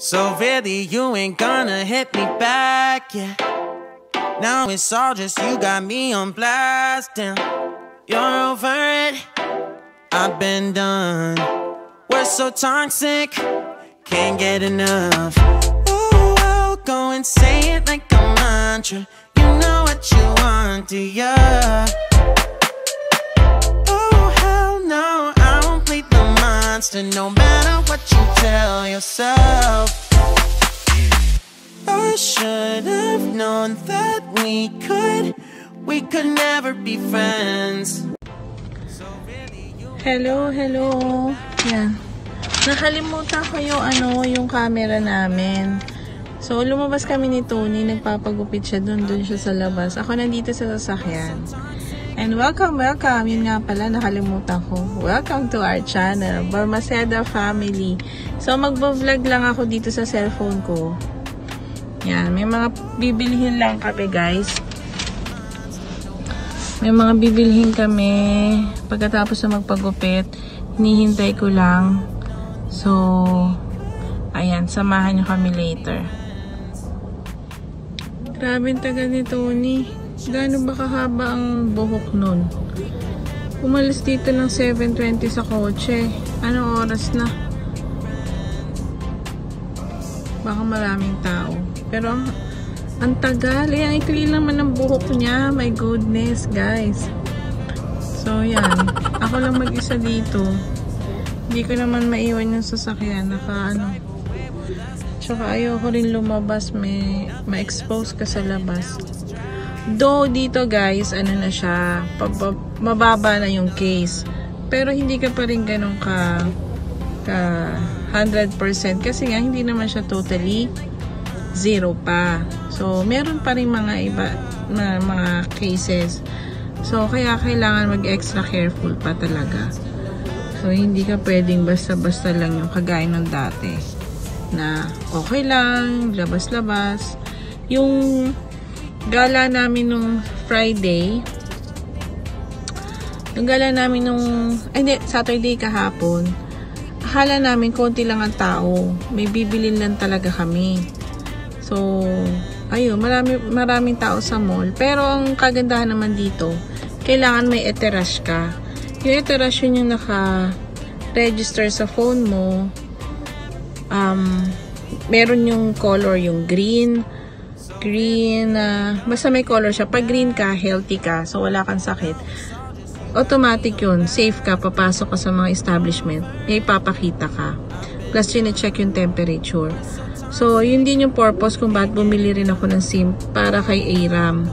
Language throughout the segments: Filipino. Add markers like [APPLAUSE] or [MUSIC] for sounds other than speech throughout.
So really, you ain't gonna hit me back, yeah. Now it's all just you got me on blast, damn. You're over it, I've been done. We're so toxic, can't get enough. Ooh, I'll go and say it like a mantra. You know what you want, do ya? Oh, hell no, I won't plead the monster no matter what you tell yourself. I should have known that we could, we could never be friends. Hello, hello. Yan. Nakalimutan ko yung ano, yung camera namin. So, lumabas kami ni Tony. Nagpapagupit siya dun, dun siya sa labas. Ako nandito sa sasakyan. And welcome, welcome. Yun nga pala, nakalimutan ko. Welcome to our channel, Balmaceda Family. So, magbo-vlog lang ako dito sa cellphone ko. Yan, may mga bibilhin lang kami, guys. May mga bibilhin kami pagkatapos na magpagupit. Hinihintay ko lang. So, ayan, samahan nyo kami later. Grabe ang tagal ni Tony. Gaano ba kahaba ang buhok nun? Umalis dito ng 7.20 sa kotse. Anong oras na? Baka maraming tao. Pero ang, ang tagal. Eh, ang ikli naman ng buhok niya. My goodness, guys. So, yan. Ako lang mag-isa dito. Hindi ko naman maiwan yung sasakyan. Naka, ano. Tsaka ayoko rin lumabas. May, ma-expose ka sa labas. Though, dito guys, ano na siya. Mababa na yung case. Pero, hindi ka pa rin ganun ka ka 100% kasi nga hindi naman siya totally zero pa. So, meron pa rin mga iba na mga cases. So, kaya kailangan mag-extra careful pa talaga. So, hindi ka pwedeng basta-basta lang yung kagaya ng dati. Na okay lang, labas-labas. Yung gala namin nung Friday, yung gala namin nung, ay hindi, Saturday kahapon, akala namin konti lang ang tao. May bibilin lang talaga kami. So, ayun, marami, maraming tao sa mall. Pero ang kagandahan naman dito, kailangan may eterash ka. Yung eterash yun yung naka-register sa phone mo. Um, meron yung color, yung green, green, uh, basta may color siya. Pag green ka, healthy ka, so wala kang sakit automatic yun. Safe ka, papasok ka sa mga establishment. May ipapakita ka. Plus, check yung temperature. So, yun din yung purpose kung bakit bumili rin ako ng SIM para kay ARAM.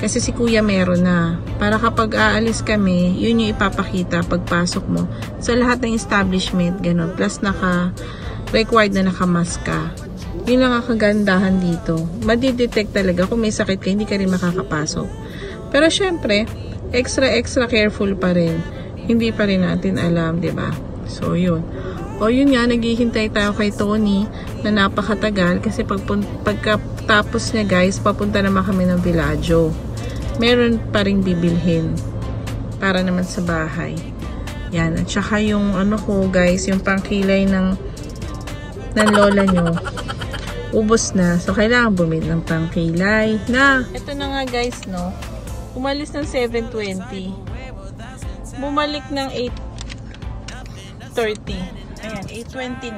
Kasi si kuya meron na. Para kapag aalis kami, yun yung ipapakita pagpasok mo. Sa lahat ng establishment, ganun. Plus, naka, required na nakamask ka. Yun ang kagandahan dito. Madidetect talaga kung may sakit ka, hindi ka rin makakapasok. Pero syempre, extra extra careful pa rin. Hindi pa rin natin alam, 'di ba? So, yun. O yun nga, naghihintay tayo kay Tony na napakatagal kasi pag, pagkatapos niya guys, papunta naman kami ng Villaggio. Meron pa rin bibilhin para naman sa bahay. Yan. At saka yung ano ko guys, yung pangkilay ng ng lola nyo, ubos na. So, kailangan bumili ng pangkilay na. Ito na nga guys, no? Umalis ng 7.20. Bumalik ng 8.30. Ayan, 8.29.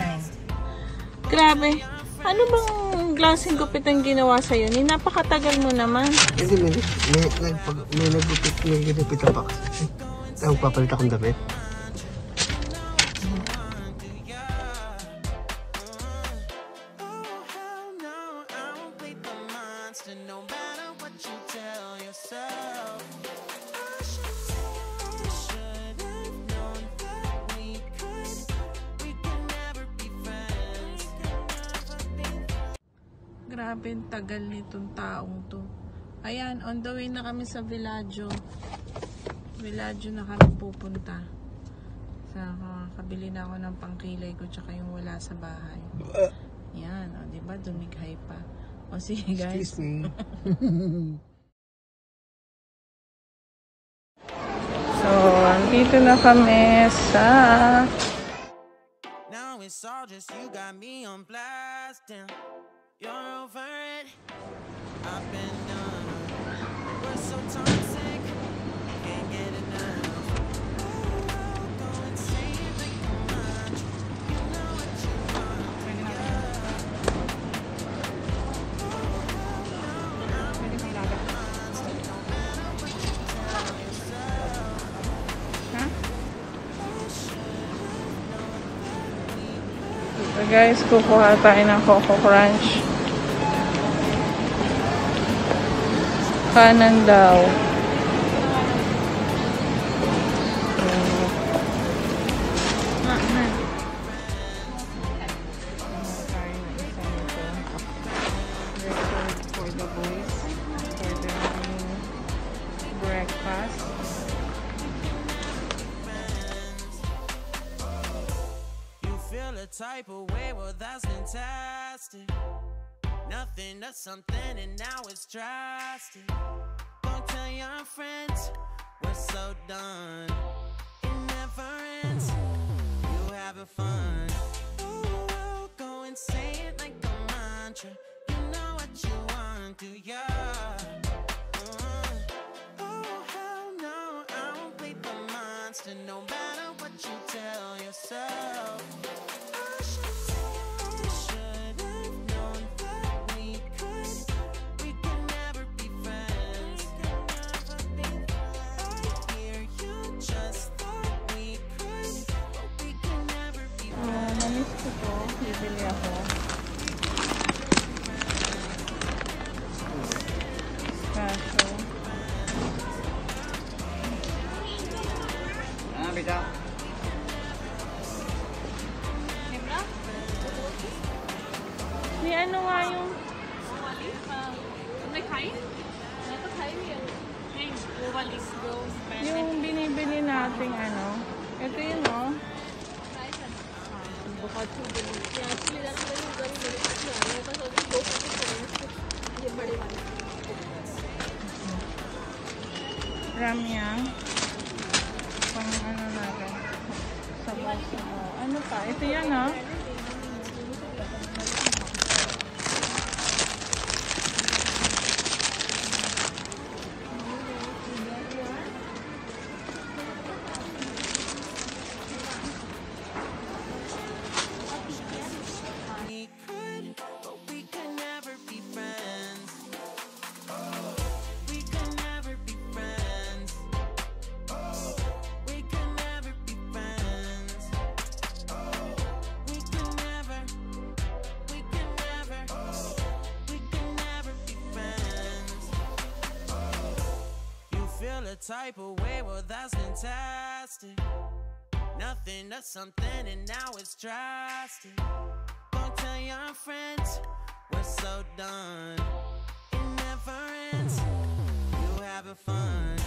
Grabe. Ano bang klaseng gupit ang ginawa sa'yo? Ni napakatagal mo naman. Hindi, may, may, may, may nagupit, may ginupit pa kasi. Ang papalit akong damit. Grabe, ang tagal nitong taong to. Ayan, on the way na kami sa Villaggio. Villaggio na kami pupunta. Sa kabili na ako ng pangkilay ko tsaka yung wala sa bahay. Yan, o, di ba? Dumighay pa. O, sige guys. Excuse me. [LAUGHS] So, andito na kami sa Now it's all just you got me on blast. You're over it. I've been done. We're so toxic. Guys, kukuha tayo ng Coco Crunch. Kanan daw. tayo type of way, well, that's fantastic. Nothing to something, and now it's drastic. Don't tell your friends we're so done. It never ends. You having fun. To. Bibili ako. Kaso, Ah, bida. may ano nga yung yung binibili nating ano. Ito yun oh. बहुत ही गरीब थी आज के लिए ज़्यादा गरीब गरीब मेरे पास नहीं आ पास ऑलरेडी दो पैकेट पड़े ये बड़े वाले। Ramyang pang ano natin sabaw-sabaw ano A type of way, well, that's fantastic. Nothing to something, and now it's drastic. Don't tell your friends we're so done. It never ends. You having fun.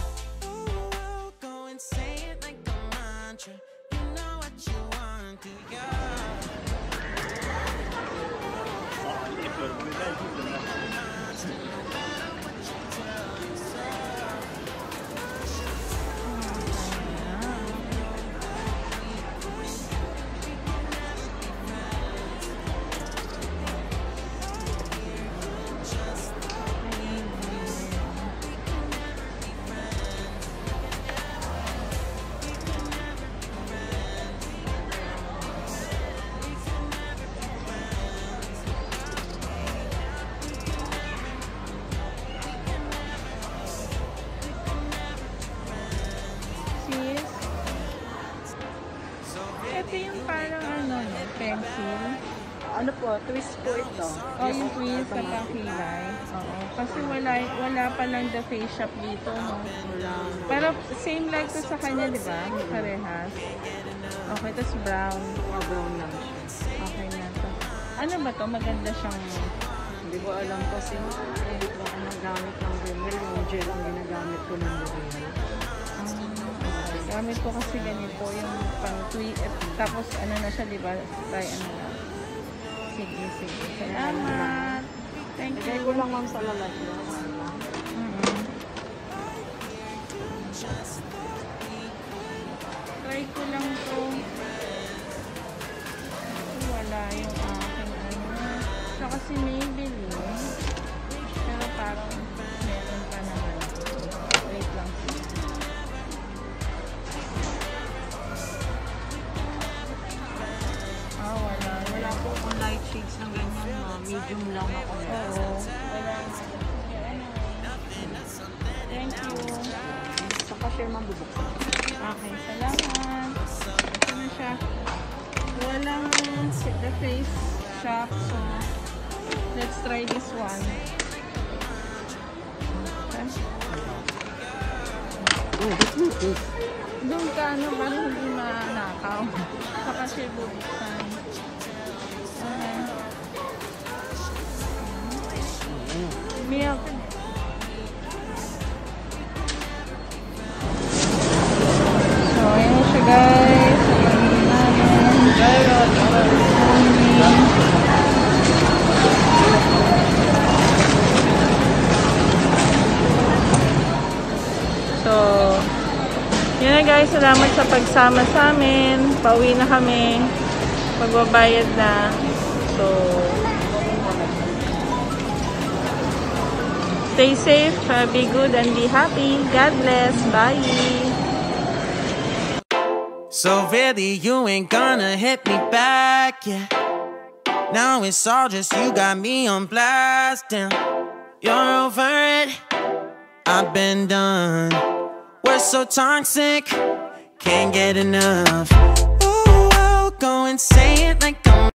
Ito yung parang ano, no, pencil. Ano po, twist po ito. O yung twist na kakilay. Oo. Kasi wala, wala pa lang the face shop dito, no? Pero same like to sa kanya, di ba? Parehas. Okay, tapos brown. Mga brown lang siya. Okay na to. Ano ba to? Maganda siyang... Hindi ko alam kasi eh, hindi ko ako nagamit ng Rimmel. Yung gel ang ginagamit ko ng Rimmel. Gamit ko kasi ganito yung pang tweet. Tapos ano na siya, di ba? Try ano na. Sige, sige. Salamat. Thank you. ko lang ma'am sa lalagyan. Mm-mm. Try ko lang to. Wow. Tsaka si Maybelline. Pero parang medium lang ako. Oo. Thank you. Saka share mabubuksan. Okay, salamat. Ito na siya. Walang the face shop, so let's try this one. Okay. Oh, that's not this. Doon ka, ano, parang hindi manakaw. Saka siya bubuksan. Okay. Milk. So, ayan siya guys. Ayan namin. So, yun na guys. Salamat sa pagsama sa amin. Pauwi na kami. Magbabayad na. So, stay safe, uh, be good, and be happy. God bless. Bye. So really, you ain't gonna hit me back, yeah. Now it's all just you got me on blast, damn. You're over it, I've been done. We're so toxic, can't get enough. Ooh, I'll go and say it like I'm.